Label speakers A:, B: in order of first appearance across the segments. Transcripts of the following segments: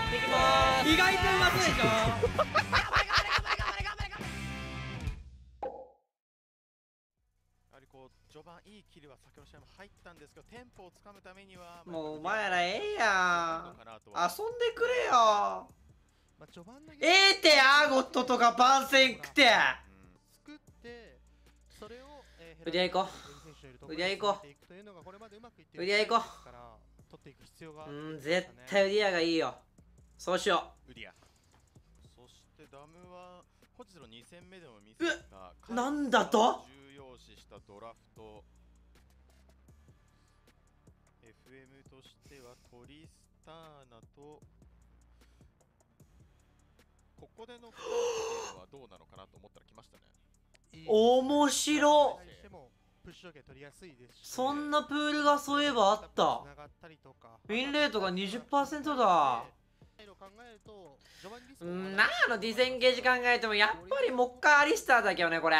A: やってい。きます
B: 意外とうまそうでしょ
C: やはりこう序盤い。い。キルは先ほど試合も入ったんですけどテンポをつかむためには
B: もうお前らええやん遊んでくれよ
D: まあ、序盤の
B: ええってアーゴットとか番宣くて
D: 作ってそれを、えー
B: 売り上げ行こ
D: う
B: 売り上げ行こう
D: うとい。こ
B: 売り上げ行こ
D: 取ってい。く必要が
B: ううん絶対ウディアがい。い。よそうしよ
C: ウディア。そしてダムは本日の2戦目でも見せた
B: うなんだと？
C: 重要視したドラフト。FM としてはトリスターナとここでのはどうなのかなと思ったら来ましたね。
B: 面白
D: プッシュ条件取りやすいですし
B: そんなプールがそういえばあった。ウィンレートが20%だうんなあのディセンゲージ考えてもやっぱりもう一回アリスターだけどねこれ。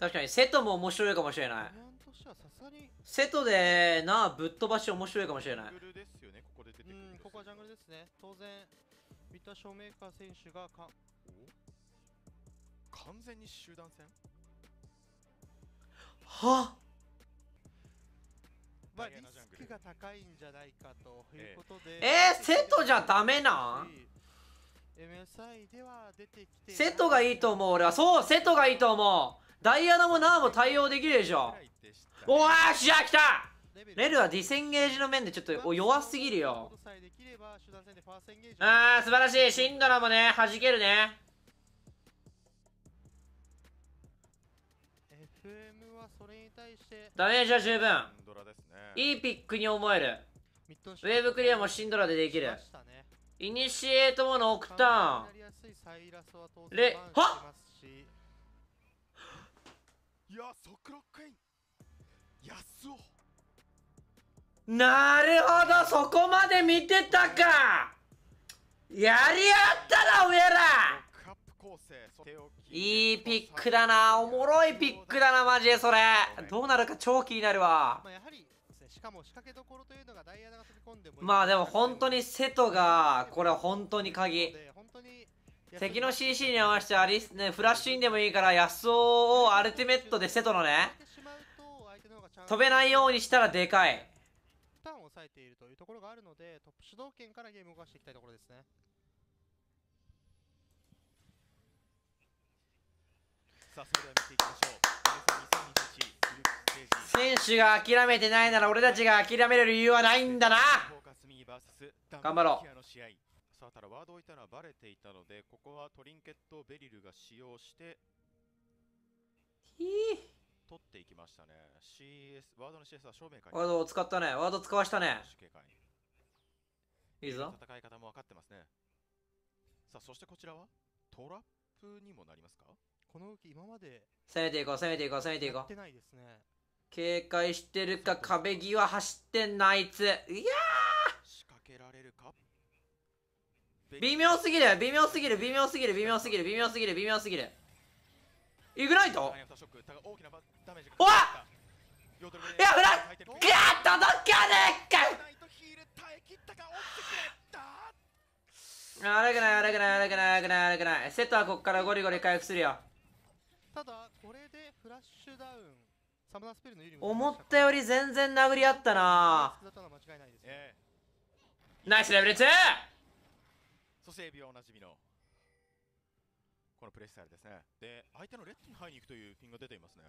B: 確かにセトも面白いかもしれない。
D: 序盤としてはさすがに
B: セトでなあぶっ飛ばし面白いかもしれない。
C: ここ
D: はジャングルですね。当然ビッターショーメーカー選手がか
C: 完全に集団戦？
B: は
D: まあ、リスクが高いんじゃないかということで、
B: えー、セトじゃダメなん
D: ？MSI では出てきて
B: セトがいいと思う俺は。そうセトがいいと思う。ダイアナもナーも対応できるでしょ。おーしじゃあ来た！
D: レベル。
B: はディセンゲージの面でちょっと弱すぎるよ。あー素晴らしい。シンドラもね。弾けるね。
D: FM はそれに対して。
B: ダメージは十分。
C: ドラです。ね
B: いいピックに思える。ウェーブクリアもシンドラでできる。イニシエートもノクターンレ
D: バンしてますし。
C: いやロックイン安尾
B: なるほどそこまで見てたかやり合っ。たな俺らいいピックだなおもろいピックだなマジでそれどうなるか超気になるわ
D: まあやはりしかも仕掛けどころというのがダイアナが飛び込んでも
B: まあでも本当にセトがこれは本当に鍵敵の CC に合わせてアリス、ね、フラッシュインでもいいから安尾をアルティメットでセトのね飛べないようにしたらでかい。
D: ターンを抑えているというところがあるのでトップ主導権からゲームを動かしていきたいところですね。
C: さあそれでは見ていきましょう
B: 選手が諦めてないなら俺たちが諦める理由はないんだな。頑張ろう。
C: さあただワードを置いたのはバレていたのでここはトリンケットをベリルが使用して
B: ひ
C: 取っていきましたね。CS ワードの CS は正面から。
B: ワードを使ったね。ワード使わしたね。いいぞ。
C: 戦い方も分かってますね。さあそしてこちらはトラップにもなりますか？
D: この動き今まで
B: 攻めていこう攻めていこう攻めていこう。
D: やってないですね。
B: 警戒してるか壁際走ってんなあいつ。いや
C: 仕掛けられるか？
B: ー微妙すぎる微妙すぎる微妙すぎる微妙すぎる微妙すぎる微妙すぎる。イグナイト？おわいやフラッグ届かねえか
C: ナイトヒール耐え切ったか落ちてく
B: ない悪くない悪くない悪くない悪くない。セットはこっからゴリゴリ回復するよ
D: ただこれでフラッシュダウン。サムナースペルの有利も
B: 思ったより全然殴り合ったな。ナイスレベル 2!
C: えそしてエビはおなじみのこのプレースタイルですね。で相手のレッドに入りに行くというピンが出ていますね。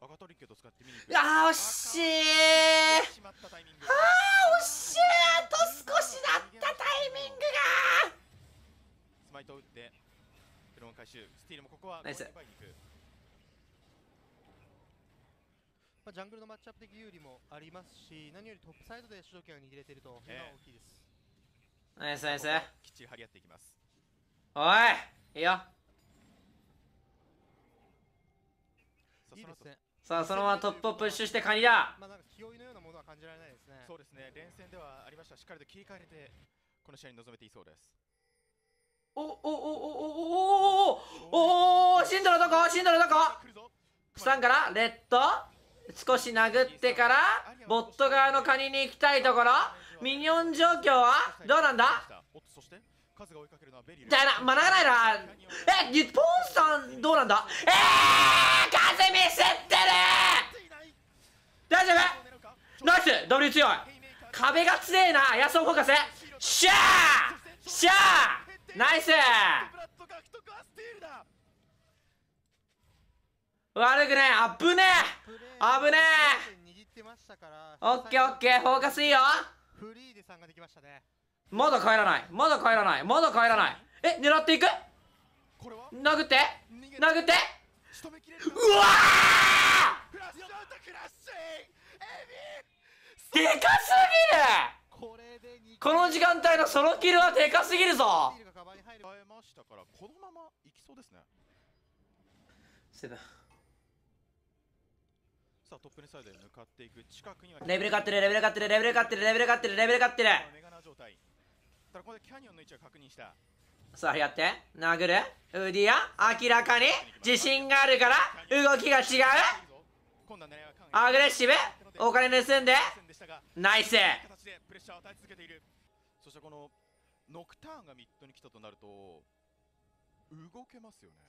C: 赤トリッケットを使って見に行く。
B: あー惜しい。あー惜しい。あと少しだったタイミングが。
C: スマイトを打ってフロン回収。スティールもここは
B: ナイス。
D: ジャングルのマッチアップ的有利もありますし何よりトップサイドで主導権が握れているというのは大きいです、
B: ナイスナイス。
C: きっちり張り合っていきます。
B: おいいいよ。
C: さあその後。
D: いいですね
B: さあそのままトップをプッシュしてカニだ。
D: まあなんか気負いのようなものは感じられないですね。
C: そうですね。連戦ではありました。しっかりと切り替えれてこの試合に臨めていそうです
B: おおおおおおおおおシンドラどこシンドラどこ
C: 来るぞ
B: スタンからレッド少し殴ってからボット側のカニに行きたいところミニオン状況はどうなんだ
C: おっとそして数が追いかけるのはベリル
B: だな、まあ、長ないなえ日本さんどうなんだえー風見せってる大丈夫ナイス W 強い壁が強えなヤソンフォーカスシャーシャーナイス！悪くねえ。あぶね
D: プレ
B: え。危ねオッケーオッケー。フォーカスいいよ。
D: ま
B: だ帰らない。まだ帰らない。まだ帰らない。え狙っていく？殴って？殴って？うわ
C: フラッシュアウトクラッシ
B: ー！でかすぎる
D: これで2
B: この時間帯のソロキルはでかすぎるぞ。
C: このままいきそうですね。さあトップネサイドへ向かっていく。近くには
B: レベル勝ってるレベル勝ってるレベル勝ってるレベル勝ってるレベル勝ってる。
C: メガナ状態ただここでキャニオンの位置を確認した。
B: さあやって。殴る。ウディア。明らかに。自信があるから。動きが違う。アグレッシブ。お金盗んで。ナイス。
C: 形でプレッシャーを与え続けている。そしてこのノクターンがミッドに来たとなると動けますよね。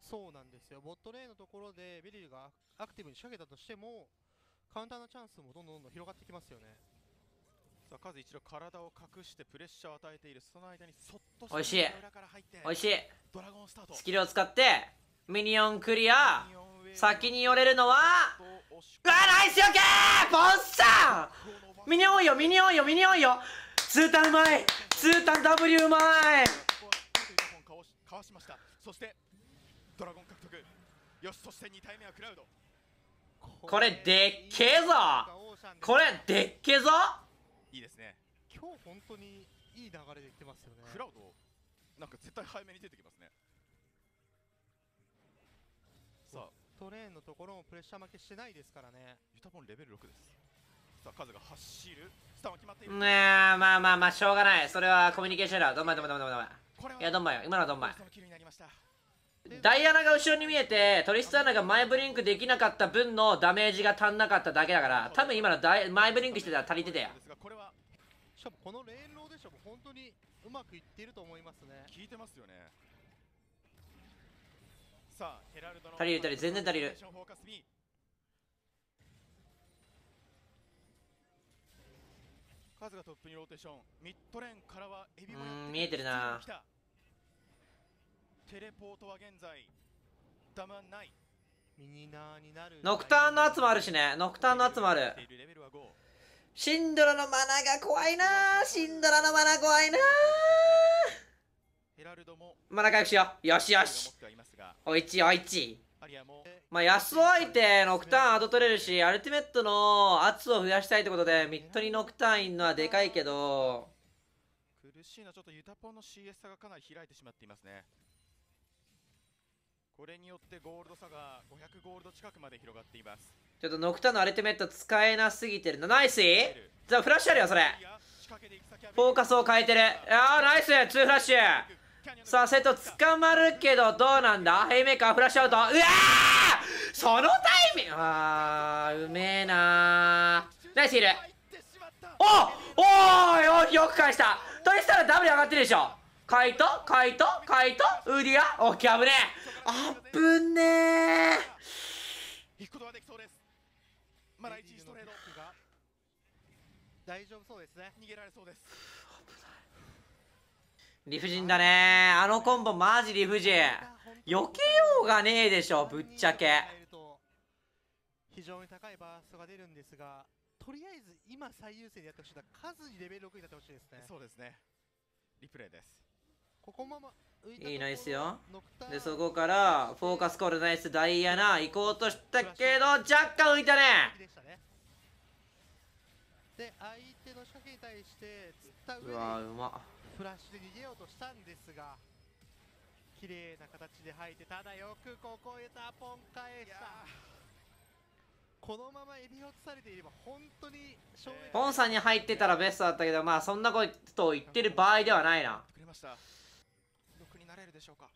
D: そうなんですよ。ボットレーンのところでベリルがアクティブに仕掛けたとしてもカウンターのチャンスもどんどんどんどん広がってきますよね。
C: さあ数一度体を隠してプレッシャーを与えている。その間にそっと
B: 美味しい。おいしい。
C: ドラゴンスタート。
B: スキルを使ってミニオンクリア先に寄れるのはうわナイスよけー！ボンさんミニオンよミニオンよミニオンよ！ツータンうまい！ツータン W うまい！
C: かわしました。そしてドラゴン獲得。よしそして2体目はクラウド。
B: これでっけえぞ！これでっけえぞ！
C: いいですね。
D: 今日本当にいい流れで来てますよね。
C: クラウドなんか絶対早めに出てきますねさあ
D: トレーンのところもプレッシャー負けしてないですからね。
C: ユタボンレベル6です。さあ数が走る。スタンは決まっている。
B: ねえまあまあまあしょうがない。それはコミュニケーションだ。どんまいどんまいどんまいどんまい。
C: い
B: やどんまいよ。今のはどんまい。
C: そのキルになりました。
B: ダイアナが後ろに見えてトリスターナが前ブリンクできなかった分のダメージが足んなかっただけだから多分今のダイ前ブリンクしてたら足りてたよ。
C: ですがこれは。
D: しかもこのレーンローでしょも本当にうまくいっていると思いますね。
C: 効いてますよね
B: 足りる足りる全然足りる
C: カス B 数がトップにローテーション。ミッドレーンからはエビもやってく
B: うん見えてるな。
C: テレポートは現在ダムはない。
D: ミニナーになる。
B: ノクターンの圧もあるしね。ノクターンの圧もある。
C: レベルは5
B: シンドラのマナが怖いなシンドラのマナ怖いな
C: ヘラルドも
B: マナ回復しよう。よしよ
C: 持
B: しおいちおいち。まあ安尾相手ノクターンアド取れるしアルティメットの圧を増やしたいってことでミッドにノクターンいんのはでかいけど。
C: 苦しいなちょっとユタポンの CS 差がかなり開いてしまっていますね。これによってゴールド差が500ゴールド近くまで広がっています。
B: ちょっとノクターンのアルティメット使えなすぎてる。なナイスじゃあフラッシュあるよそれ。フォーカスを変えてる。あーナイス。2フラッシュさあセット捕まるけどどうなんだ？ヘイメーカーフラッシュアウト。うわー！そのタイミング！あーうめえなー。ナイスヒール。おおーよよく返した。としたら W 上がってるでしょ。カイト？カイト？カイト？ウディア？オッケー危ねえ。あぶねえ。
C: 引くことができそうですまだ1ストレート。
D: が大丈夫そうですね。
C: 逃げられそうです。
B: 理不尽だね。あのコンボマジ理不尽。避けようがねえでしょぶっちゃけ。
D: 非常に高いバーストが出るんですがとりあえず今最優先でやってほしいのは数にレベル6になってほしいですね。
C: そうですね。リプレイです。
D: ここまま浮いたところ
B: いいナイスよ。でそこからフォーカスコールナイスダイアナ行こうとしたけど若干浮いたね。
D: で相手の仕掛けに対して釣った
B: う
D: 上で
B: わうま
D: フラッシュで逃げようとしたんですが綺麗な形で入ってただよくここへタポン返した。このままエビ落とされていれば本当に
B: ポンさんに入ってたらベストだったけどまあそんなことを言ってる場合ではないな。
C: くれました。6になれるでしょうか？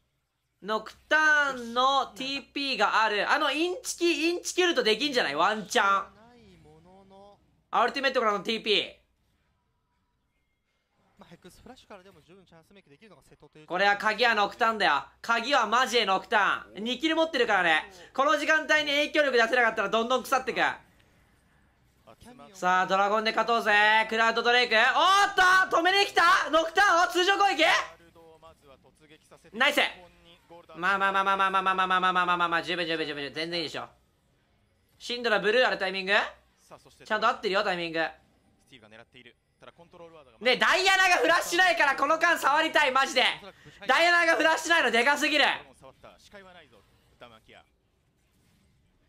B: ノクターンの TP がある。あのインチキインチキルとできんじゃない？ワンチャン。アルティメットからの TP これは鍵はノクターンだよ。鍵はマジでノクターン2キル持ってるからね。この時間帯に影響力出せなかったらどんどん腐ってく。さあドラゴンで勝とうぜ。クラウドドレイク。おーっと止めに来た。ノクターンを通常攻撃。ナイス。まあまあまあまあまあまあまあまあまあまあまあまあまあ十分十分十分全然いいでしょシンドラブルーあるタイミングちゃんと合ってるよタイミング
C: スティールが狙っているただコントロールワードが
B: ねダイアナがフラッシュないからこの間触りたいマジで。ダイアナがフラッシュないのでかすぎる。
C: もう触った視界はないぞ。ダマキア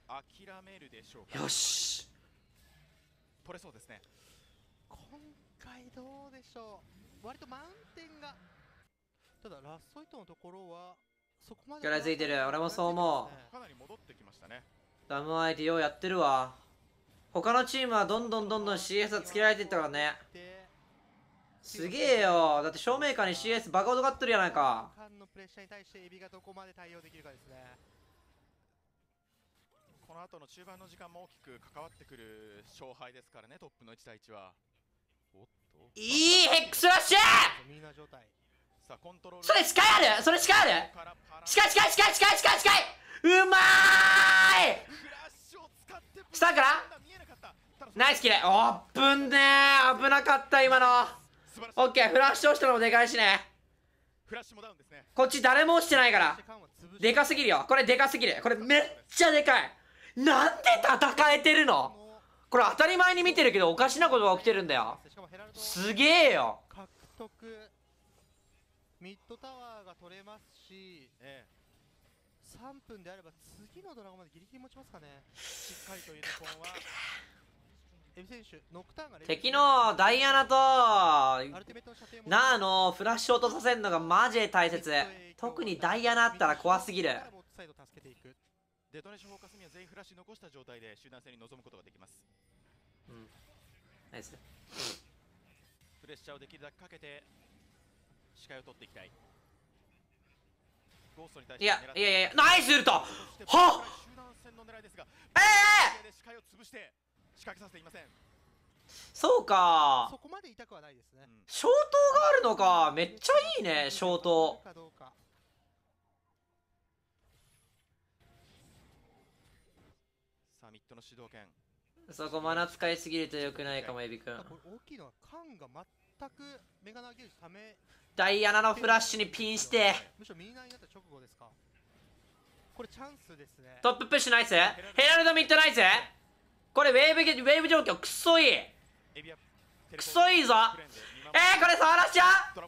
C: 諦めるでしょうか。
B: よし。
C: 取れそうですね。
D: 今回どうでしょう。割と満点が。ただラストイットのところはそこまで
B: 食らいついてる。俺もそう思う。
C: かなり戻ってきましたね。
B: ダム相手ようやってるわ他のチームはどんどんどんどん CS はつけられてったからね。すげえよ。だって正面下に CS バカほど勝ってるやないか。
D: 間のプレッシャーに対してエビがどこまで対応できるかですね。
C: この後の中盤の時間も大きく関わってくる勝敗ですからねトップの1対1は。おっと。
B: いいヘックスラッシュそれ視界ある？それ視界ある？
C: からパラ
B: 視界視界視界視界視界視界うまーい下からナイスキレおっぶんねー。危なかった今の。オッケー。フラッシュ押したのもでかいしね。
C: フラッシュもダウンですね。
B: こっち誰も押してないから。でかすぎるよ。これでかすぎる。これめっちゃでかい。なんで戦えてるの？これ当たり前に見てるけどおかしなことが起きてるんだよ。すげえよ
D: ミッドタワーが取れますし
C: ええ。
D: 3分であれば次のドラゴンまでギリギリ持ちますかね。
C: しっかりとユニコーンは。
D: エビ選手ノクターンが
B: 敵のダイアナとナーのフラッシュ落とさせるのがマジで大切。特にダイアナあったら怖すぎる。
C: デトネーションフォーカスには全員フラッシュ残した状態で集団戦に臨むことができます。
B: ナイス。
C: プレッシャーをできるだけかけて視界を取っていきたい。ゴーストに対して
B: いやいやいやナイスウルト。はっ！ええ
C: で視界を潰して仕掛けさせていません。
B: そうか。
D: そこまで痛くはないですね。
B: 消灯があるのか。めっちゃいいね消灯。
D: かどうか。
C: さあミッドの主導権。
B: そこマナ使いすぎるとよくないかもエビ君。
D: あこれ大きいのはカンが全くメガナゲージため
B: ダイアナのフラッシュにピンして。
D: むしろミーナーになった直後ですか。これチャンスですね。
B: トッププッシュナイスヘラルドミッド。ナイスこれウェーブゲウェーブ状況くっそい。い
C: エビア
B: くそいいぞえー、これ触らしちゃう？うわ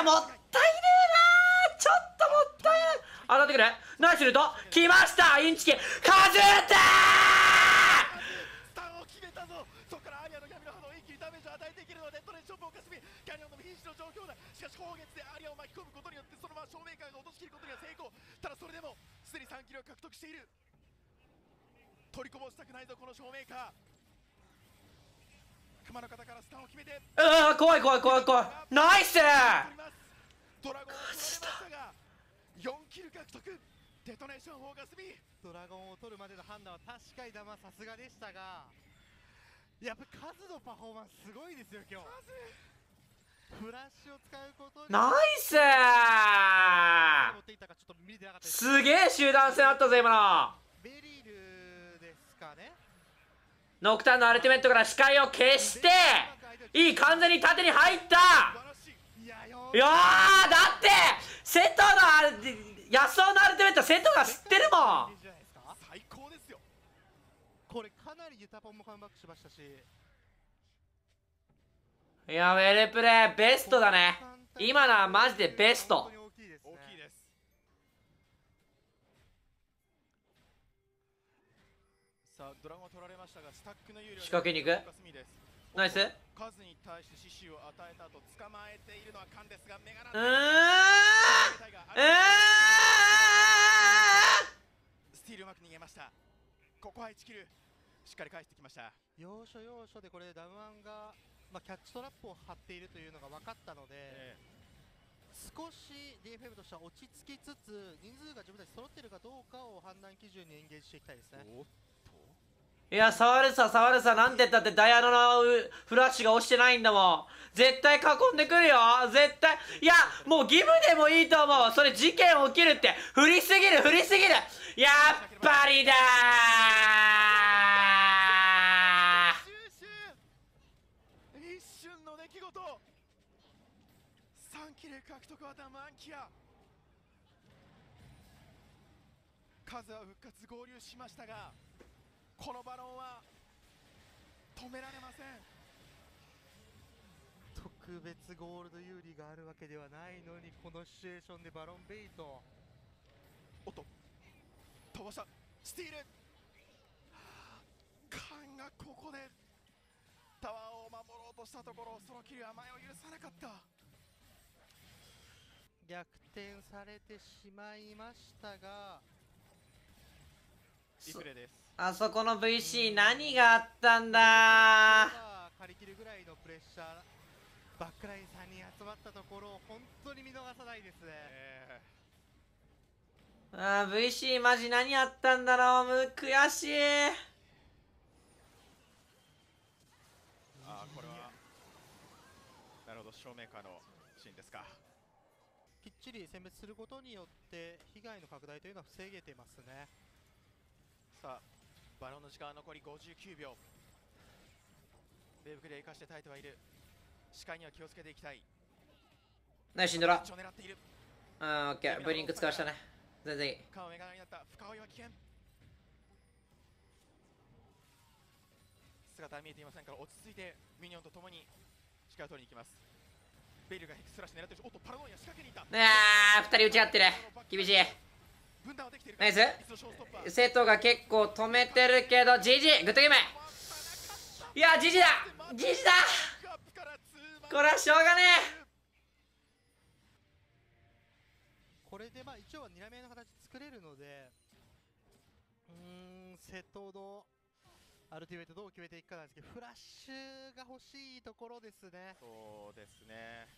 B: ーもったいねえなー。ちょっともったいない。当たってくる。ナイスルート。来ましたインチキ。カズータ
C: スしかし砲撃でアリアを巻き込むことによってそのまま照明感が落としきることには成功。ただそれでもすでに3キロを獲得している。取りこぼしたくないぞこの照明カー熊の方からスタンを決めて。
B: うわー怖い怖い怖い怖い。ナイス！
C: ドラゴンを取られましたが4キル獲得。デトネーションフォーカスミ
D: ドラゴンを取るまでの判断は確かにダマさすがでしたがやっぱ数のパフォーマンスすごいですよ今日
B: ナイス！
D: す。
B: すげえ集団戦あったぜ今の。ノクターンのアルティメットから視界を消していい完全に縦に入った！
C: い。
D: いや
B: ーだってセトのアル安尾のアルティメットセトが知ってるもん。
C: 最高ですよ。
D: これかなりユタポンもカムバックしましたし
B: いやウェルプレーベストだね。今のはマジでベスト。
D: 本当に大きいです。ね
C: 大きいですさあドラゴン取られましたがスタックの有利は
B: 仕掛けに行く？ナイス。う
C: 数に対して死守を与えた後捕まえているのはカンですがメガナ
B: ーん。うーん。
C: スティールうまく逃げました。ここは1キル。しっかり返してきました。
D: 要所要所でこれダムワンが、まあ、キャッチトラップを張っているというのが分かったので、
C: え
D: 少し DFM としては落ち着きつつ人数が自分たち揃ってるかどうかを判断基準にエンゲージしていきたいですね
B: いや、触るさ、触るさ、なんて言ったってダイアナのうフラッシュが押してないんだもん。絶対囲んでくるよ。絶対。いや、もう義務でもいいと思う。それ事件起きるって。振りすぎる、振りすぎる。やっぱりだ
C: 収集一瞬の出来事3キル獲得はダマンキア。数は復活合流しましたがこのバロンは止められません。
D: 特別ゴールド有利があるわけではないのにこのシチュエーションでバロンベイト
C: おっと飛ばした。スティール。カンがここでタワーを守ろうとしたところそのキルは前を許さなかった
D: 逆転されてしまいましたが
C: リプレイです。
B: あそこの VC 何があったんだ？
D: まあ借り切るぐらいのプレッシャーバックライン3人集まったところを本当に見逃さないですね。
C: え
B: あー VC マジ何あったんだろう？む悔しい。
C: ー、あーこれはなるほどショーメーカーのシーンですか
D: きっちり選別することによって被害の拡大というのは防げてますね。
C: さあバロンの時間は残り59秒ベーブクで生かして耐えてはいる。視界には気をつけていきたい。
B: ナイスシンドラ
C: 一応狙っている。
B: あーオッケー。ブリンク使わしたね。全然いい。
C: 顔メガネになった。深追いは危険。姿は見えていませんから落ち着いてミニオンと共に視界を取りに行きますベイルがヘクスラッシュ狙ってるしおっとパラノイア仕掛けにいた。
B: いやー2人打ち合ってる。厳しい。ナイス。生徒が結構止めてるけど GG グッドゲーム。いや GG だ GG だ。
C: バックアップからツーマン
B: これはしょうがね
D: これでまあ一応は睨み合いの形作れるのでうーん瀬戸のアルティメットどう決めていくかなんですけどフラッシュが欲しいところですね。
C: そうですね。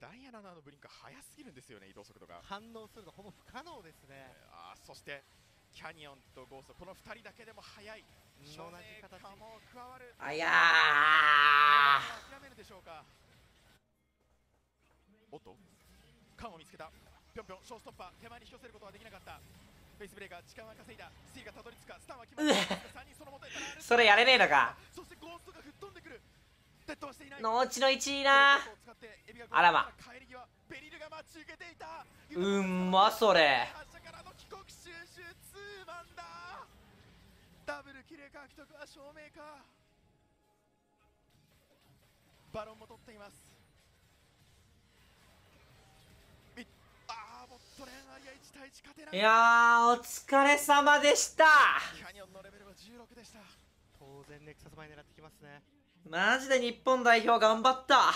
C: ダイアナのブリンク速すぎるんですよね移動速度が。
D: 反応するのほぼ不可能ですね。
C: あーそしてキャニオンとゴーストこの2人だけでも速い。
D: 同じ形。
C: かも加わる。
B: あいや
C: 諦めるでしょうか。おっとカンを見つけた。ぴょんぴょんショーストッパー手前に引き寄せることはできなかったフェイスブレーカー時間は稼いだスティールがたどり着くかスタンは決まった3人そ
B: れやれねえのか。
C: そしてゴーストが吹っ飛んでくる。デッドはしてい。ない
B: 農地の1位な。あらま。
C: 帰り際ベリルが待ち受けていた
B: うんまそれ
C: ダブルキレ獲得は証明か。バロンも取っていますみあーボットレーンアリア1対1勝てない。
B: いやーお疲れ様でした。
C: キャニオンのレベルは16でした。
D: 当然ネクサス前狙ってきますね。
B: マジで日本代表頑張った。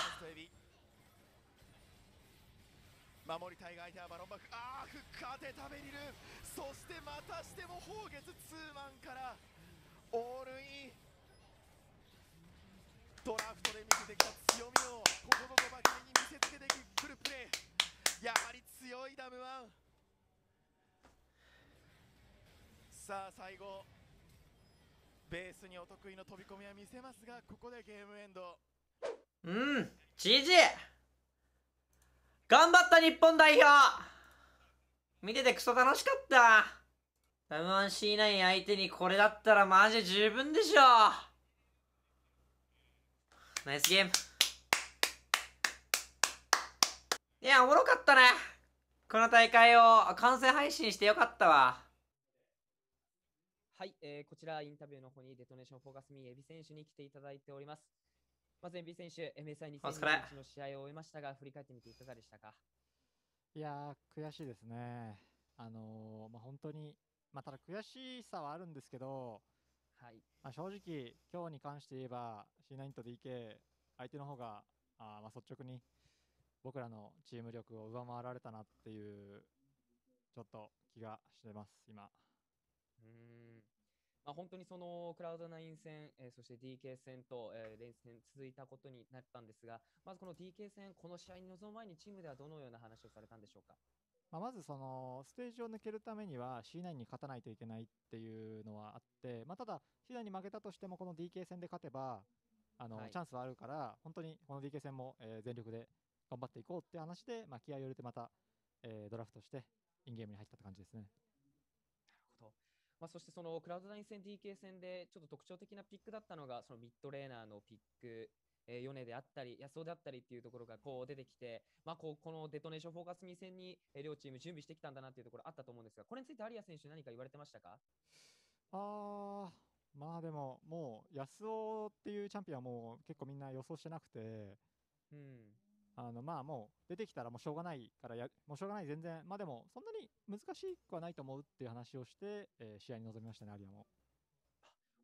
C: 守りたいが相手はバロンバックあーフッカーで食べりる。そしてまたしても砲月ツーマンから。オールイン。ドラフトで見せてきた強みをここのバキに見せつけてくるプレーやはり強いダムワン。さあ最後ベースにお得意の飛び込みは見せますがここでゲームエンド。
B: うん GG 頑張った日本代表。見ててクソ楽しかった。ダムワン C9 相手にこれだったらマジ十分でしょナイスゲーム。いやおもろかったね。この大会を完成配信してよかったわ。
A: はい、えーこちらインタビューの方にデトネーションフォーカスミーエビ選手に来ていただいております。まずエビ選手、MSI2021
B: お疲れ。
A: の試合を終えましたが、振り返ってみていかがでしたか？
E: いやー、悔しいですね。あのーまあ、本当に、まあ、ただ悔しさはあるんですけど、
A: はい、
E: まあ、正直、今日に関して言えば、C9 と DK、相手の方が、あーまあ率直に僕らのチーム力を上回られたなっていう、ちょっと気がしてます、今。
A: うーんまあ、本当にそのクラウドナイン戦、えーそして DK 戦と、えー連戦続いたことになったんですが、まずこの DK 戦、この試合に臨む前にチームではどのような話をされたんでしょうか？
E: まあ、まずそのステージを抜けるためには C9 に勝たないといけないっていうのはあって、まあ、ただ C9 に負けたとしてもこの DK 戦で勝てばあの、
A: はい
E: チャンスはあるから本当にこの DK 戦も、えー全力で頑張っていこうって話で、まあ、気合を入れてまた、えードラフトしてインゲームに入ったって感じですね。
A: なるほど。まあ、そしてそのクラウドナイン戦 DK 戦でちょっと特徴的なピックだったのが、そのミッドレーナーのピック、えー、米であったり、安尾であったりっていうところがこう出てきて、まあ、こうこのデトネーションフォーカスミ戦に、えー両チーム準備してきたんだなっていうところあったと思うんですが、これについて有谷選手、何か言われてましたか？
E: あーまあでももう安尾っていうチャンピオンはもう結構みんな予想してなくて
A: うん。
E: あのまあもう出てきたらもうしょうがないからやもうしょうがない全然まあでもそんなに難しくはないと思うっていう話をして、えー試合に臨みましたね有谷も。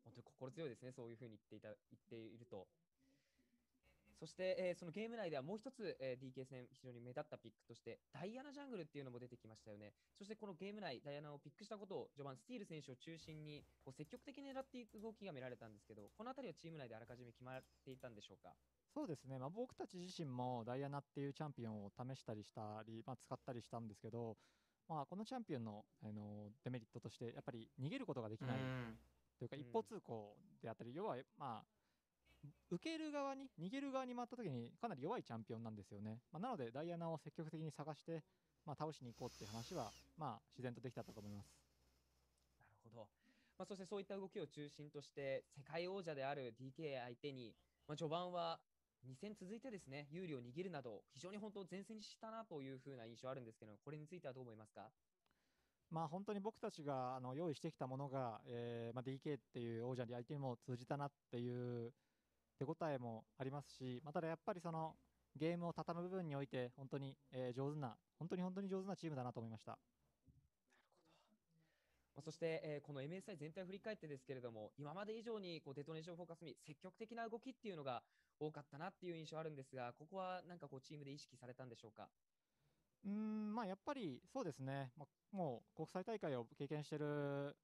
A: 本当に心強いですね、そういうふうに言っていた言っていると。そして、えーそのゲーム内ではもう一つ、えー DK 戦、非常に目立ったピックとして、ダイアナジャングルっていうのも出てきましたよね。そしてこのゲーム内、ダイアナをピックしたことを、序盤、スティール選手を中心にこう積極的に狙っていく動きが見られたんですけど、このあたりはチーム内であらかじめ決まっていたんでしょうか？
E: そうですね、まあ、僕たち自身もダイアナっていうチャンピオンを試したりしたり、まあ、使ったりしたんですけど、まあ、このチャンピオンの、あのデメリットとしてやっぱり逃げることができないというか
A: うん
E: 一方通行であったり、要は、まあ、受ける側に逃げる側に回った時にかなり弱いチャンピオンなんですよね、まあ、なのでダイアナを積極的に探して、まあ、倒しに行こうっていう話は、まあ、自然とできたと思います。
A: なるほど。まあ、そしてそういった動きを中心として、世界王者である DK 相手に、まあ、序盤は2戦続いてですね、有利を握るなど、非常に本当、前線にしたなというふうな印象あるんですけど、これについてはどう思いますか？
E: まあ、本当に僕たちがあの用意してきたものが、えーまあ、DK っていう王者に相手にも通じたなっていう手応えもありますし、まあ、ただやっぱりそのゲームを畳む部分において本当に、えー上手な本当に本当に上手なチームだなと思いました。
A: まあそして、えーこの MSI 全体を振り返ってですけれども、今まで以上にこうデトネーションフォーカスに積極的な動きっていうのが多かったなっていう印象あるんですが、ここはなんかこうチームで意識されたんでしょうか？
E: うーんまあ、やっぱりそうですね、まあ、もう国際大会を経験している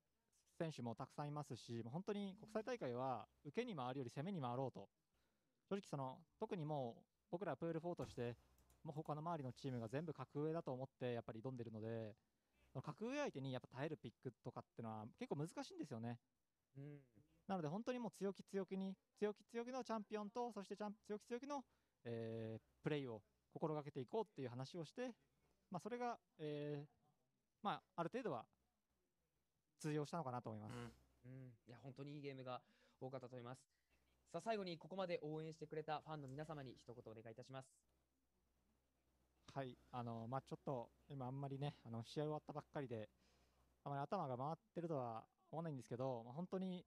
E: 選手もたくさんいますし、もう本当に国際大会は受けに回るより攻めに回ろうと、正直その、特にもう僕らプール4として、もう他の周りのチームが全部格上だと思ってやっぱり挑んでるので、格上相手にやっぱ耐えるピックとかっていうのは結構難しいんですよね。
A: うん。
E: なので本当にもう強気強気に、強気強気のチャンピオンと、そしてチャン強気強気の、えープレイを心がけていこうっていう話をして、まあ、それが、えーまあ、ある程度は通用したのかなと思います。
A: うん、いや本当にいいゲームが多かったと思います。さあ最後にここまで応援してくれたファンの皆様に一言お願いいたします。
E: はい、あのまあ、ちょっと今、あんまりね、あの試合終わったばっかりで、あまり頭が回ってるとは思わないんですけど、まあ、本当に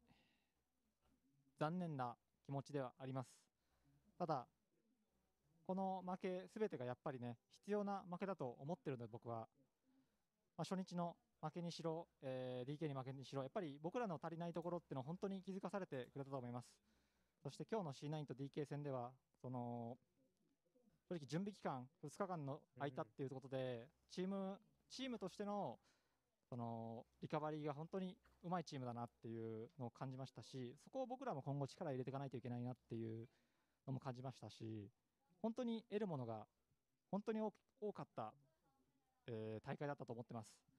E: 残念な気持ちではあります。ただ、この負けすべてがやっぱりね、必要な負けだと思ってるので、僕は。まあ、初日の負けにしろ、えー DK に負けにしろ、やっぱり僕らの足りないところっていうのを本当に気づかされてくれたと思います。そして今日の C9 と DK 戦では、その正直準備期間2日間の空いたっていうことで、チームチームとしてのそのリカバリーが本当にうまいチームだなっていうのを感じましたし、そこを僕らも今後力入れていかないといけないなっていうのも感じましたし、本当に得るものが本当に多多かった、えー大会だったと思ってます。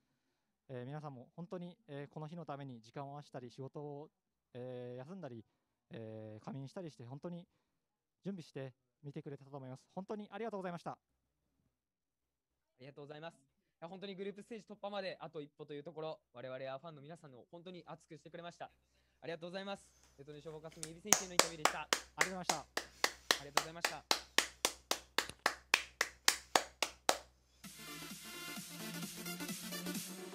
E: えー皆さんも本当に、えーこの日のために時間を合わせたり、仕事を、えー休んだり、えー仮眠したりして、本当に準備して見てくれたと思います。本当にありがとうございました。
A: ありがとうございます。本当にグループステージ突破まであと一歩というところ、我々はファンの皆さんを本当に熱くしてくれました。ありがとうございます。デトネーションフォーカスミエビ選手へのインタビューでした。あ
E: ありがとうございました。
A: りがとうございました。